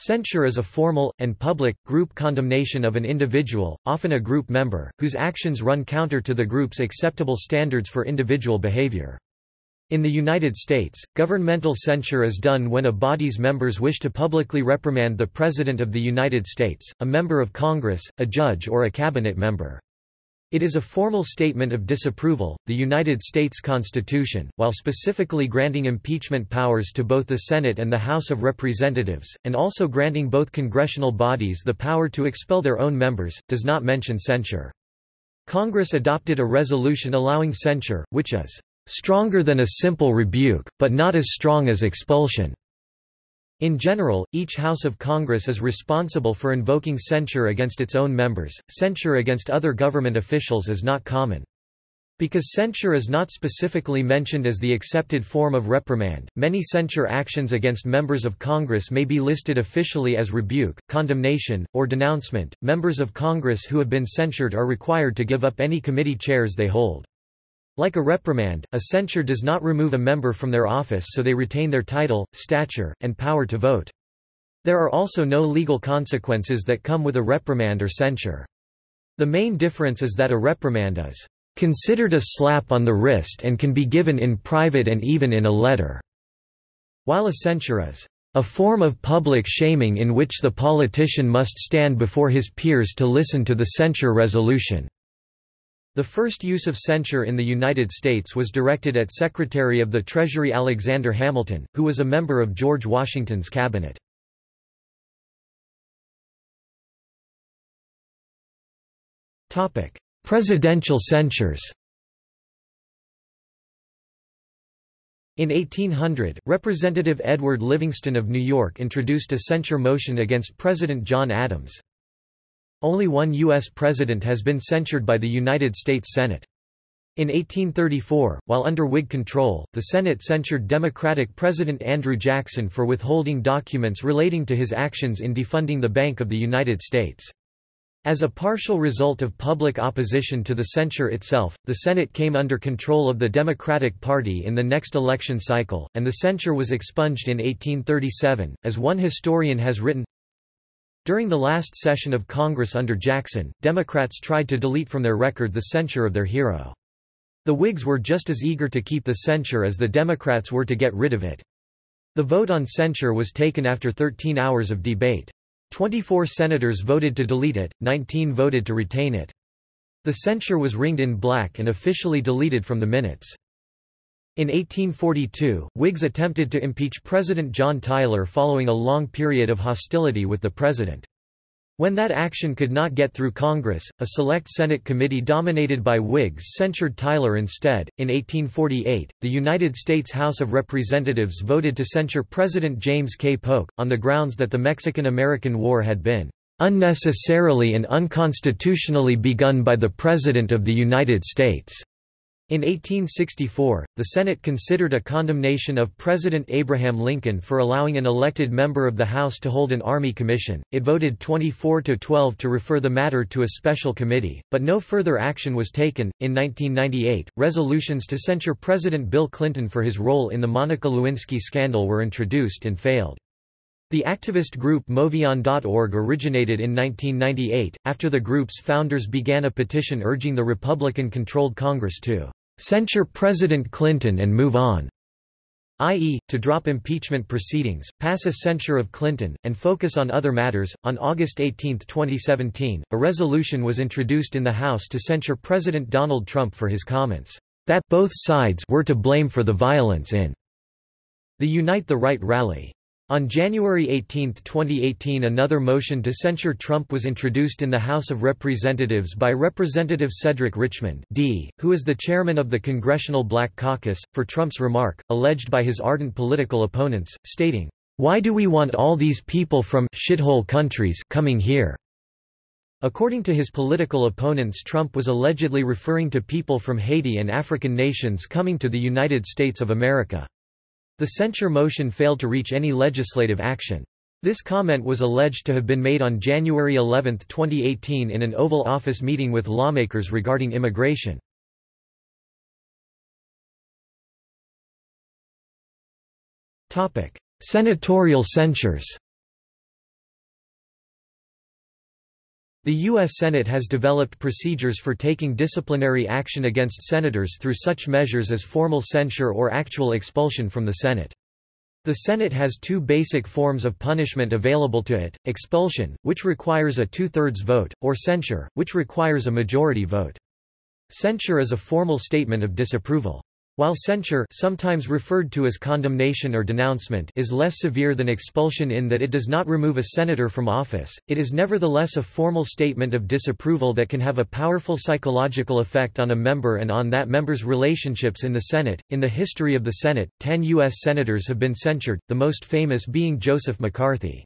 Censure is a formal, and public, group condemnation of an individual, often a group member, whose actions run counter to the group's acceptable standards for individual behavior. In the United States, governmental censure is done when a body's members wish to publicly reprimand the President of the United States, a member of Congress, a judge or a cabinet member. It is a formal statement of disapproval. The United States Constitution, while specifically granting impeachment powers to both the Senate and the House of Representatives, and also granting both congressional bodies the power to expel their own members, does not mention censure. Congress adopted a resolution allowing censure, which is stronger than a simple rebuke, but not as strong as expulsion. In general, each House of Congress is responsible for invoking censure against its own members. Censure against other government officials is not common. Because censure is not specifically mentioned as the accepted form of reprimand, many censure actions against members of Congress may be listed officially as rebuke, condemnation, or denouncement. Members of Congress who have been censured are required to give up any committee chairs they hold. Like a reprimand, a censure does not remove a member from their office so they retain their title, stature, and power to vote. There are also no legal consequences that come with a reprimand or censure. The main difference is that a reprimand is considered a slap on the wrist and can be given in private and even in a letter, while a censure is a form of public shaming in which the politician must stand before his peers to listen to the censure resolution. The first use of censure in the United States was directed at Secretary of the Treasury Alexander Hamilton, who was a member of George Washington's cabinet. Presidential censures In 1800, Representative Edward Livingston of New York introduced a censure motion against President John Adams. Only one U.S. president has been censured by the United States Senate. In 1834, while under Whig control, the Senate censured Democratic President Andrew Jackson for withholding documents relating to his actions in defunding the Bank of the United States. As a partial result of public opposition to the censure itself, the Senate came under control of the Democratic Party in the next election cycle, and the censure was expunged in 1837. As one historian has written, during the last session of Congress under Jackson, Democrats tried to delete from their record the censure of their hero. The Whigs were just as eager to keep the censure as the Democrats were to get rid of it. The vote on censure was taken after 13 hours of debate. 24 senators voted to delete it, 19 voted to retain it. The censure was ringed in black and officially deleted from the minutes. In 1842, Whigs attempted to impeach President John Tyler following a long period of hostility with the president. When that action could not get through Congress, a select Senate committee dominated by Whigs censured Tyler instead. In 1848, the United States House of Representatives voted to censure President James K. Polk, on the grounds that the Mexican-American War had been unnecessarily and unconstitutionally begun by the President of the United States. In 1864, the Senate considered a condemnation of President Abraham Lincoln for allowing an elected member of the House to hold an Army commission. It voted 24 to 12 to refer the matter to a special committee, but no further action was taken. In 1998, resolutions to censure President Bill Clinton for his role in the Monica Lewinsky scandal were introduced and failed. The activist group MoveOn.org originated in 1998, after the group's founders began a petition urging the Republican-controlled Congress to censure President Clinton and move on, i.e., to drop impeachment proceedings, pass a censure of Clinton, and focus on other matters. On August 18, 2017, a resolution was introduced in the House to censure President Donald Trump for his comments that both sides were to blame for the violence in the Unite the Right rally. On January 18, 2018 another motion to censure Trump was introduced in the House of Representatives by Representative Cedric Richmond D., who is the chairman of the Congressional Black Caucus, for Trump's remark, alleged by his ardent political opponents, stating, "'Why do we want all these people from shithole countries coming here?' According to his political opponents Trump was allegedly referring to people from Haiti and African nations coming to the United States of America. The censure motion failed to reach any legislative action. This comment was alleged to have been made on January 11, 2018 in an Oval Office meeting with lawmakers regarding immigration. Senatorial censures The U.S. Senate has developed procedures for taking disciplinary action against senators through such measures as formal censure or actual expulsion from the Senate. The Senate has two basic forms of punishment available to it, expulsion, which requires a two-thirds vote, or censure, which requires a majority vote. Censure is a formal statement of disapproval. While censure sometimes referred to as condemnation or denouncement is less severe than expulsion in that it does not remove a senator from office, it is nevertheless a formal statement of disapproval that can have a powerful psychological effect on a member and on that member's relationships in the Senate. In the history of the Senate, ten U.S. senators have been censured, the most famous being Joseph McCarthy.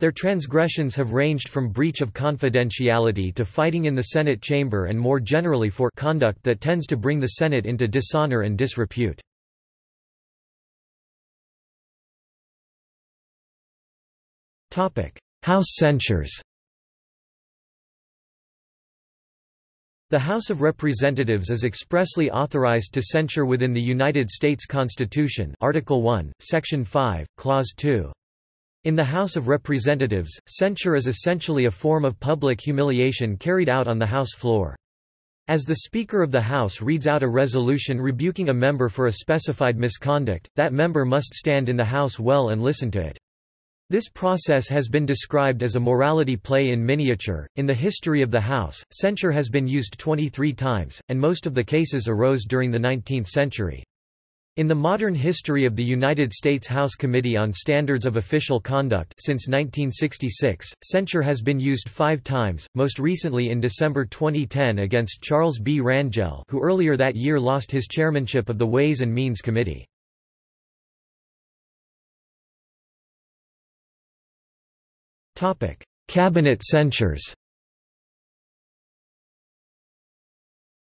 Their transgressions have ranged from breach of confidentiality to fighting in the Senate chamber and more generally for conduct that tends to bring the Senate into dishonor and disrepute. House censures The House of Representatives is expressly authorized to censure within the United States Constitution Article 1, Section 5, Clause 2. In the House of Representatives, censure is essentially a form of public humiliation carried out on the House floor. As the Speaker of the House reads out a resolution rebuking a member for a specified misconduct, that member must stand in the House well and listen to it. This process has been described as a morality play in miniature. In the history of the House, censure has been used 23 times, and most of the cases arose during the 19th century. In the modern history of the United States House Committee on Standards of Official Conduct since 1966, censure has been used five times, most recently in December 2010 against Charles B. Rangel who earlier that year lost his chairmanship of the Ways and Means Committee. Cabinet censures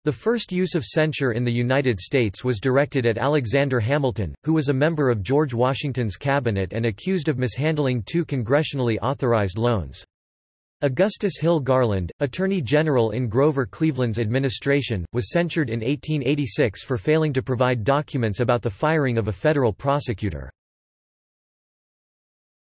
The first use of censure in the United States was directed at Alexander Hamilton, who was a member of George Washington's cabinet and accused of mishandling two congressionally authorized loans. Augustus Hill Garland, Attorney General in Grover Cleveland's administration, was censured in 1886 for failing to provide documents about the firing of a federal prosecutor.